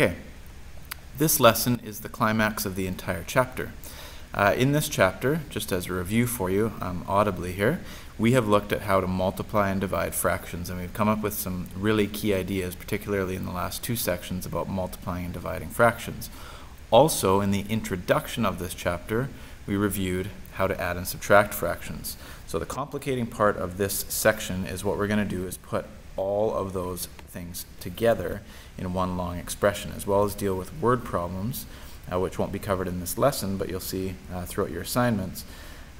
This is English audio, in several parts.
Okay, this lesson is the climax of the entire chapter. Uh, in this chapter, just as a review for you um, audibly here, we have looked at how to multiply and divide fractions, and we've come up with some really key ideas, particularly in the last two sections about multiplying and dividing fractions. Also, in the introduction of this chapter, we reviewed how to add and subtract fractions. So the complicating part of this section is what we're going to do is put all of those things together in one long expression, as well as deal with word problems, uh, which won't be covered in this lesson, but you'll see uh, throughout your assignments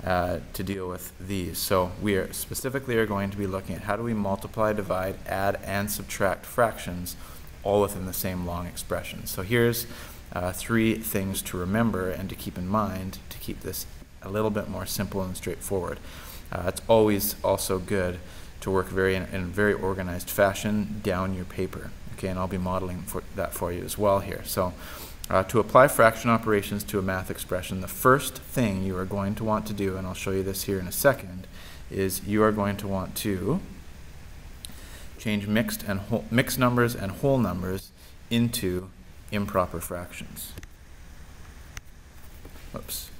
uh, to deal with these. So we are specifically are going to be looking at how do we multiply, divide, add, and subtract fractions all within the same long expression. So here's uh, three things to remember and to keep in mind to keep this a little bit more simple and straightforward. Uh, it's always also good to work very in, in very organized fashion down your paper. Okay, and I'll be modeling for that for you as well here. So uh, to apply fraction operations to a math expression, the first thing you are going to want to do, and I'll show you this here in a second, is you are going to want to change mixed and whole, mixed numbers and whole numbers into improper fractions. Whoops.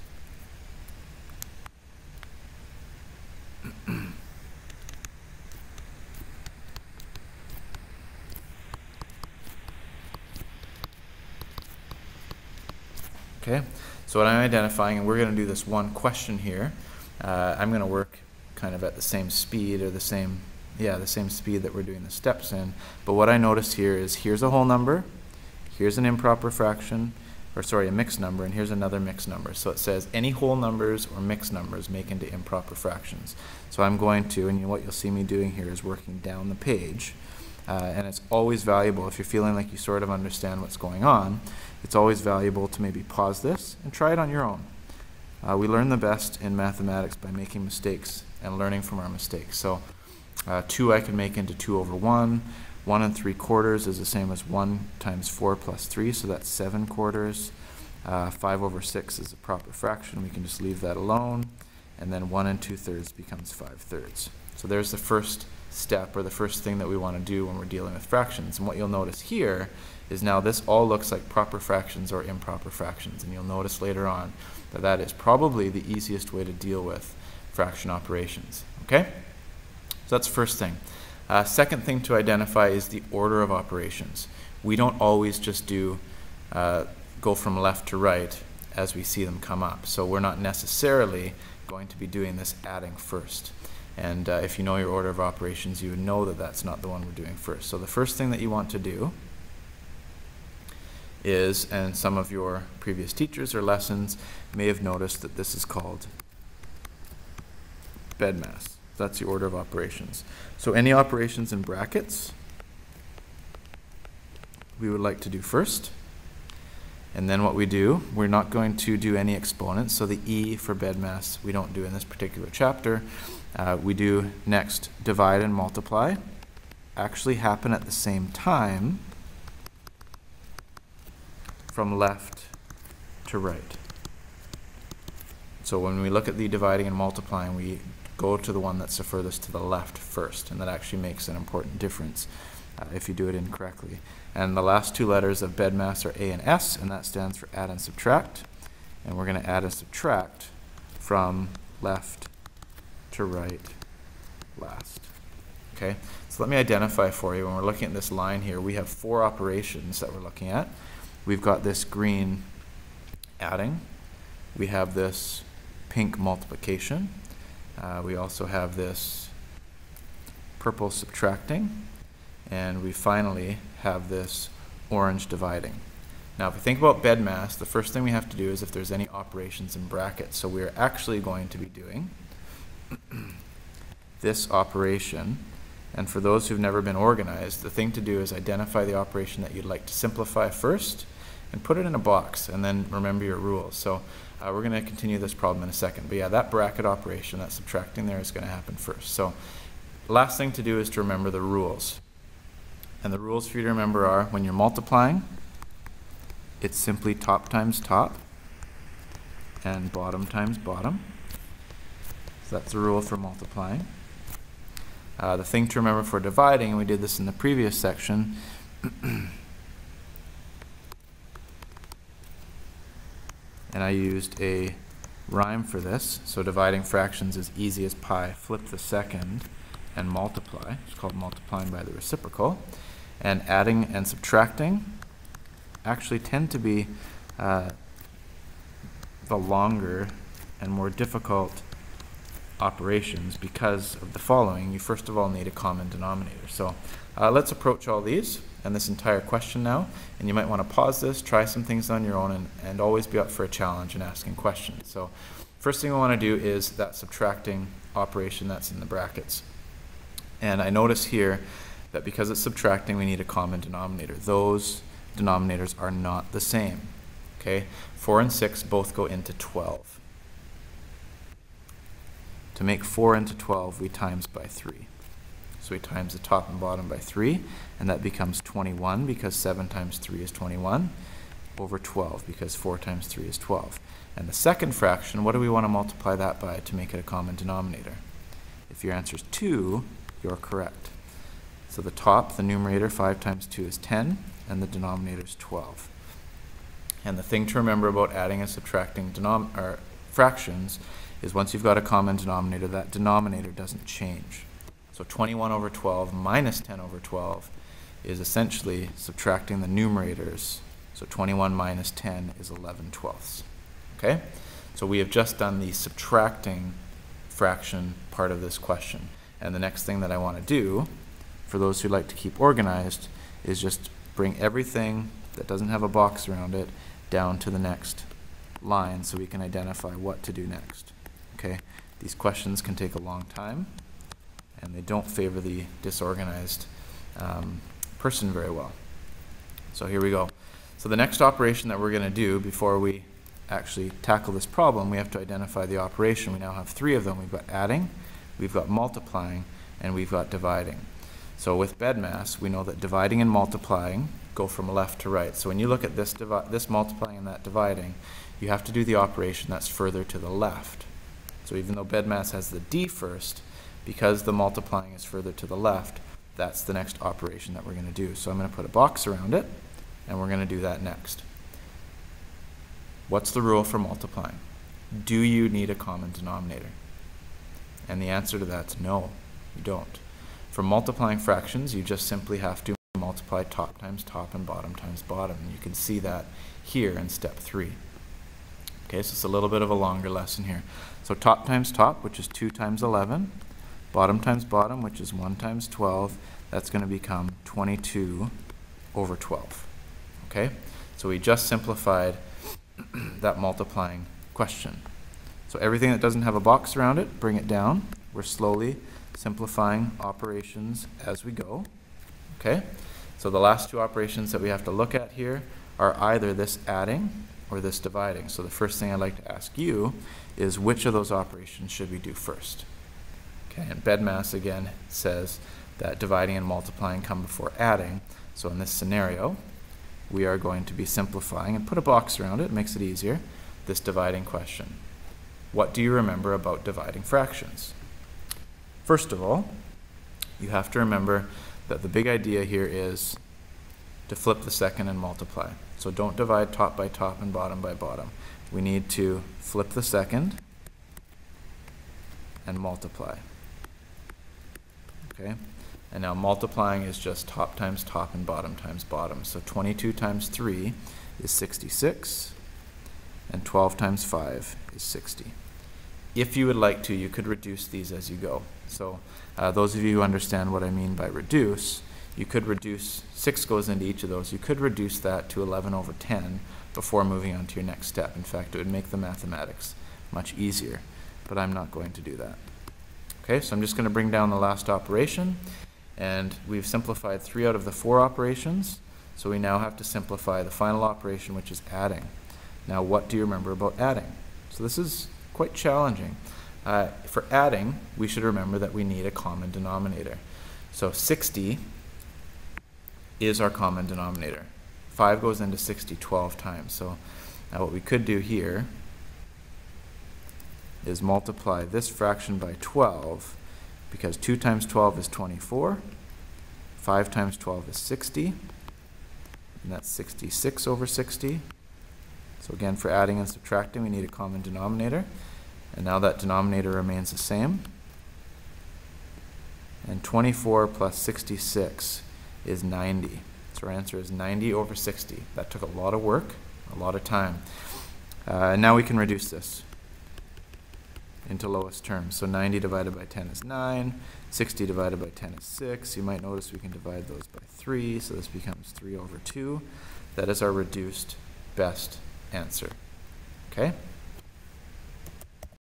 Okay, so what I'm identifying, and we're going to do this one question here. Uh, I'm going to work kind of at the same speed or the same, yeah, the same speed that we're doing the steps in. But what I notice here is here's a whole number, here's an improper fraction, or sorry, a mixed number, and here's another mixed number. So it says any whole numbers or mixed numbers make into improper fractions. So I'm going to, and what you'll see me doing here is working down the page. Uh, and it's always valuable if you're feeling like you sort of understand what's going on it's always valuable to maybe pause this and try it on your own. Uh, we learn the best in mathematics by making mistakes and learning from our mistakes. So uh, 2 I can make into 2 over 1. 1 and 3 quarters is the same as 1 times 4 plus 3, so that's 7 quarters. Uh, 5 over 6 is a proper fraction. We can just leave that alone. And then 1 and 2 thirds becomes 5 thirds. So there's the first step or the first thing that we want to do when we're dealing with fractions. And what you'll notice here is now this all looks like proper fractions or improper fractions. And you'll notice later on that that is probably the easiest way to deal with fraction operations. Okay? So that's the first thing. Uh, second thing to identify is the order of operations. We don't always just do uh, go from left to right as we see them come up. So we're not necessarily going to be doing this adding first. And uh, if you know your order of operations, you would know that that's not the one we're doing first. So the first thing that you want to do is, and some of your previous teachers or lessons may have noticed that this is called BEDMAS. That's the order of operations. So any operations in brackets, we would like to do first. And then what we do, we're not going to do any exponents. So the E for BEDMAS we don't do in this particular chapter. Uh, we do next divide and multiply. Actually happen at the same time from left to right. So when we look at the dividing and multiplying, we go to the one that's the furthest to the left first, and that actually makes an important difference uh, if you do it incorrectly. And the last two letters of BEDMAS are A and S, and that stands for add and subtract. And we're going to add and subtract from left to right last. Okay, so let me identify for you when we're looking at this line here, we have four operations that we're looking at we've got this green adding. We have this pink multiplication. Uh, we also have this purple subtracting. And we finally have this orange dividing. Now, if we think about BEDMAS, the first thing we have to do is if there's any operations in brackets. So we're actually going to be doing this operation and for those who've never been organized, the thing to do is identify the operation that you'd like to simplify first and put it in a box and then remember your rules. So uh, we're going to continue this problem in a second. But yeah, that bracket operation, that subtracting there is going to happen first. So last thing to do is to remember the rules. And the rules for you to remember are when you're multiplying, it's simply top times top and bottom times bottom. So that's the rule for multiplying. Uh, the thing to remember for dividing, and we did this in the previous section, and I used a rhyme for this. So dividing fractions is easy as pie. Flip the second and multiply. It's called multiplying by the reciprocal. And adding and subtracting actually tend to be uh, the longer and more difficult operations because of the following. You first of all need a common denominator. So uh, let's approach all these and this entire question now. And you might want to pause this, try some things on your own, and, and always be up for a challenge and asking questions. So first thing we want to do is that subtracting operation that's in the brackets. And I notice here that because it's subtracting, we need a common denominator. Those denominators are not the same. Okay, 4 and 6 both go into 12. To make 4 into 12, we times by 3. So we times the top and bottom by 3, and that becomes 21 because 7 times 3 is 21 over 12 because 4 times 3 is 12. And the second fraction, what do we want to multiply that by to make it a common denominator? If your answer is 2, you're correct. So the top, the numerator, 5 times 2 is 10, and the denominator is 12. And the thing to remember about adding and subtracting fractions is once you've got a common denominator, that denominator doesn't change. So 21 over 12 minus 10 over 12 is essentially subtracting the numerators. So 21 minus 10 is 11 twelfths. Okay? So we have just done the subtracting fraction part of this question. And the next thing that I want to do, for those who like to keep organized, is just bring everything that doesn't have a box around it down to the next line so we can identify what to do next. Okay? These questions can take a long time and they don't favor the disorganized um, person very well. So here we go. So the next operation that we're going to do before we actually tackle this problem, we have to identify the operation. We now have three of them. We've got adding, we've got multiplying, and we've got dividing. So with BEDMAS, we know that dividing and multiplying go from left to right. So when you look at this, this multiplying and that dividing, you have to do the operation that's further to the left. So even though BEDMAS has the D first, because the multiplying is further to the left, that's the next operation that we're going to do. So I'm going to put a box around it, and we're going to do that next. What's the rule for multiplying? Do you need a common denominator? And the answer to that is no, you don't. For multiplying fractions, you just simply have to multiply top times top and bottom times bottom. And you can see that here in step three. Okay, so it's a little bit of a longer lesson here. So top times top, which is 2 times 11, Bottom times bottom, which is 1 times 12, that's going to become 22 over 12. Okay? So we just simplified that multiplying question. So everything that doesn't have a box around it, bring it down. We're slowly simplifying operations as we go. Okay? So the last two operations that we have to look at here are either this adding or this dividing. So the first thing I'd like to ask you is which of those operations should we do first? Okay, and BEDMAS again says that dividing and multiplying come before adding. So in this scenario, we are going to be simplifying and put a box around it, makes it easier, this dividing question. What do you remember about dividing fractions? First of all, you have to remember that the big idea here is to flip the second and multiply. So don't divide top by top and bottom by bottom. We need to flip the second and multiply okay? And now multiplying is just top times top and bottom times bottom. So 22 times 3 is 66, and 12 times 5 is 60. If you would like to, you could reduce these as you go. So uh, those of you who understand what I mean by reduce, you could reduce, 6 goes into each of those, you could reduce that to 11 over 10 before moving on to your next step. In fact, it would make the mathematics much easier, but I'm not going to do that. Okay, so I'm just going to bring down the last operation, and we've simplified three out of the four operations, so we now have to simplify the final operation, which is adding. Now, what do you remember about adding? So this is quite challenging. Uh, for adding, we should remember that we need a common denominator. So 60 is our common denominator. 5 goes into 60 12 times. So now what we could do here is multiply this fraction by 12 because 2 times 12 is 24, 5 times 12 is 60, and that's 66 over 60. So again, for adding and subtracting, we need a common denominator. And now that denominator remains the same. And 24 plus 66 is 90. So our answer is 90 over 60. That took a lot of work, a lot of time. Uh, and now we can reduce this into lowest terms. So 90 divided by 10 is 9. 60 divided by 10 is 6. You might notice we can divide those by 3, so this becomes 3 over 2. That is our reduced best answer. Okay?